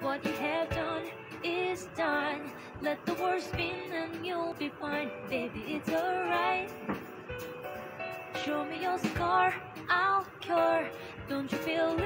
What you have done is done. Let the world spin and you'll be fine. Baby, it's alright. Show me your scar, I'll cure. Don't you feel it?